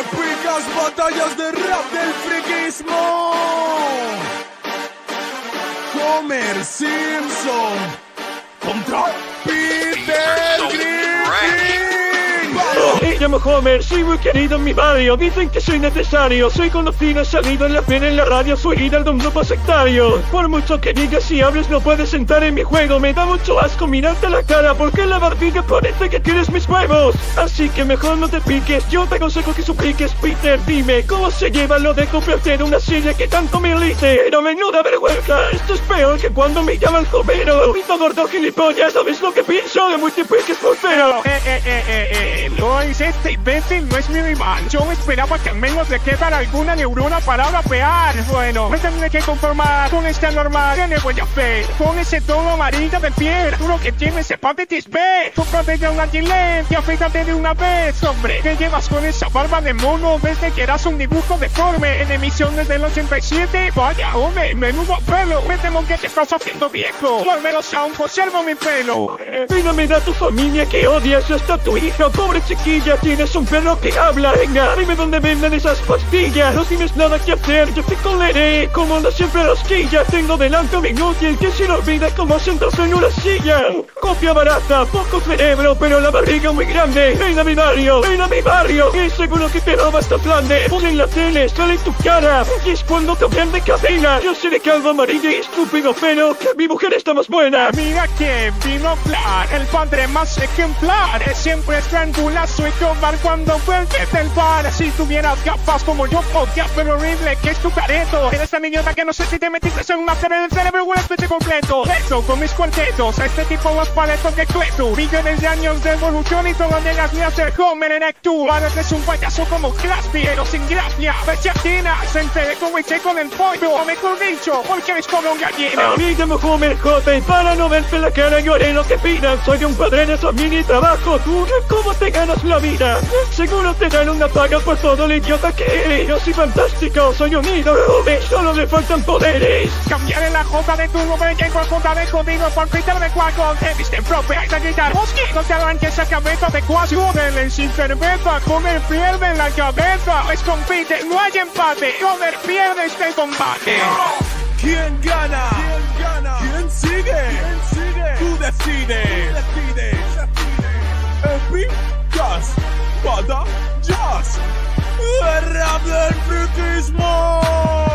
Épicas batallas de rap del friquismo. Homer Simpson contra Peter llamo Homer, soy muy querido en mi barrio. Dicen que soy necesario. Soy conocido, salido en la pena en la radio. Soy líder de un grupo sectario. Por mucho que digas y hables, no puedes entrar en mi juego. Me da mucho asco mirarte a la cara porque la barbilla parece que tienes mis huevos. Así que mejor no te piques. Yo te aconsejo que supliques, Peter. Dime, ¿cómo se lleva lo de comprarte en una silla que tanto me elite? Pero menuda vergüenza. Esto es peor que cuando me llaman Homero. Pito gordo gilipollas, ¿sabes lo que pienso? De multipliques por feo. Eh, eh, eh, eh, eh, no es este imbécil, no es mi rival. Yo esperaba que al menos le quedara alguna neurona para rapear. Bueno, me tendré que conformar con esta normal. Tiene huella fe, con ese tono amarillo de piel. Lo que tienes hepatitis B. Cómprate ya una gilet y afeítate de una vez, hombre. ¿Qué llevas con esa barba de mono desde que eras un dibujo deforme en emisiones del 87? Vaya, hombre, menudo pelo. Me temo que te estás haciendo viejo. O al menos aún conservo mi pelo. Mira a tu familia que odias hasta tu hija, pobre chiquilla, tienes un perro que habla, venga, dime dónde venden esas pastillas, no tienes nada que hacer, yo te coleré, como anda siempre rosquilla, tengo delante un inútil que se le olvida cómo sentarse en una silla, copia barata, poco cerebro, pero la barriga muy grande, ven a mi barrio, ven a mi barrio, y seguro que te roba esta flande, pon en la tele, sale tu cara, y es cuando te ven de cadena, yo seré calvo amarillo y estúpido, pero que mi mujer está más buena, Mira que vino a hablar, el padre más ejemplar. Siempre estrangula su tomar cuando vuelve del bar. Si tuvieras gafas como yo, podía pero horrible que es tu careto. Eres tan idiota que no sé si te metiste en una serie del cerebro o un especie completo. Esto con mis cuartetos, este tipo más paleto que tú. Millones de años de evolución y todo negas ni hacer Homer en actú. Ahora es un payaso como Claspy, pero sin gracia. Bechatina, se entere como hice con el pollo. O mejor dicho, porque eres como un gallina. A mí me Homer joven para no verte la cara haré lo que pidan Soy de un padre de familia y trabajo duro ¿Cómo te ganas la vida? Seguro te dan una paga por todo el idiota que eres Yo soy fantástico, soy un ídolo. Me solo le faltan poderes. Cambiaré la jota de tu nombre y de jodido por Peter de Quaco Te viste propia esa gritar Hostia, no te arranques esa cabeza de cuasio Denle sin cerveza, comer pierde la cabeza. Es con Peter, no hay empate. Comer pierde este combate. ¿Quién gana? ¿Quién gana? ¿Quién sigue? ¿Quién sigue? Batallas. Rap del friquismo.